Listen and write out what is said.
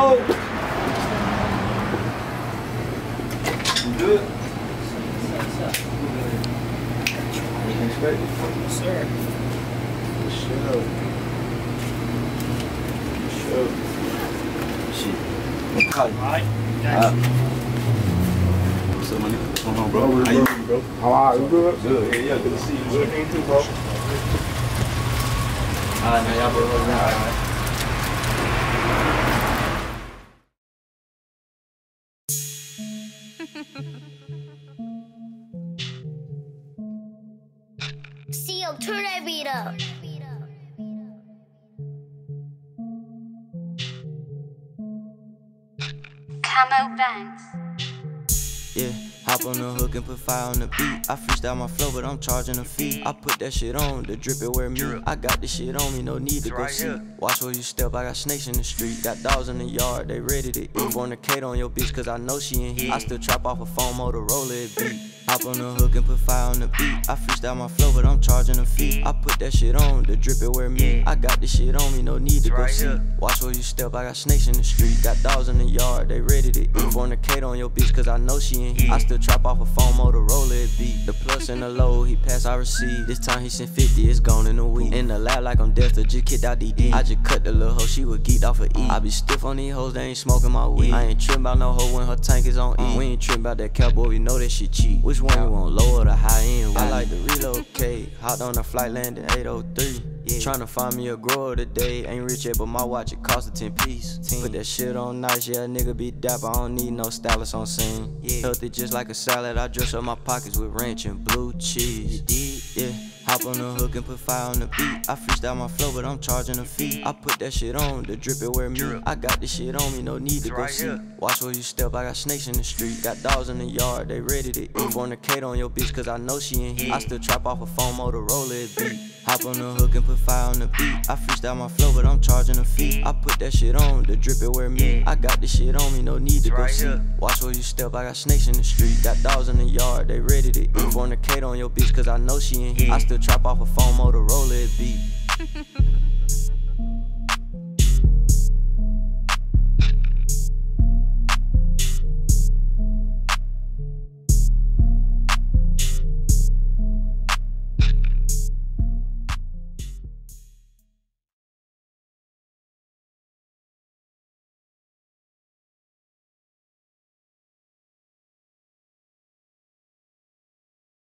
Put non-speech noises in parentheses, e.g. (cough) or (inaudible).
boat. Do sir. Good show. Good show. Shit. Hi. Hi. What's up, man? What's going on, bro? How you bro? How are you? Good. Good. Yeah, yeah. Good to see you. Good to too, bro. Alright, man, y'all bro. Alright. Right, all right. Ceeo, turn that beat up. Camo Banks. Yeah, hop on the hook and put fire on the beat. I freestyle my flow, but I'm charging a fee. I put that shit on, the drip it wear me. I got this shit on me, no need to go see. Watch where you step, I got snakes in the street. Got dogs in the yard, they ready to eat. Fornicate on your bitch, cause I know she in heat. I still trap off a phone Motorola it beat. Hop on the hook and put fire on the beat. I freestyle my flow, but I'm charging a fee. I put that shit on, the drip it wear me. I got this shit on me, no need to go see. Watch where you step, I got snakes in the street. Got dogs in the yard, they ready to eat. Fornicate on your bitch, cause I know she in heat. I still trap off a phone Motorola it beat. The plus and the low, he pass, I receive. This time he sent 50, it's gone in a week. In the lab like I'm Delta, just kicked out DD. I just cut the little hoe, she was geeked off of E. I be stiff on these hoes, they ain't smoking my weed. I ain't tripping about no hoe when her tank is on E. We ain't tripping about that cowboy, we know that shit cheap. Which one you want, low or the high end? I like to relocate. Hopped on a flight landing 803. Tryna find me a grower today. Ain't rich yet, but my watch it cost a 10 piece. Put that shit on nice, yeah, nigga be dapper. I don't need no stylist on scene. Yeah. Healthy just like a salad. I dress up my pockets with ranch and blue cheese. Yeah. Hop on the hook and put fire on the beat. I freestyle my flow, but I'm charging a fee. I put that shit on, the drip it wear me. I got this shit on me, no need to go see. Watch where you step, I got snakes in the street. Got dogs in the yard, they ready to eat. Fornicate on your bitch, cause I know she in heat. I still trap off a phone Motorola it beat. Hop on the hook and put fire on the beat. I freestyle my flow, but I'm charging a fee. I put that shit on, the drip it wear me. I got this shit on me, no need to go see. Watch where you step, I got snakes in the street. Got dogs in the yard, they ready to eat. Fornicate on your bitch, cause I know she in heat. I still trap off a phone Motorola it beat. (laughs)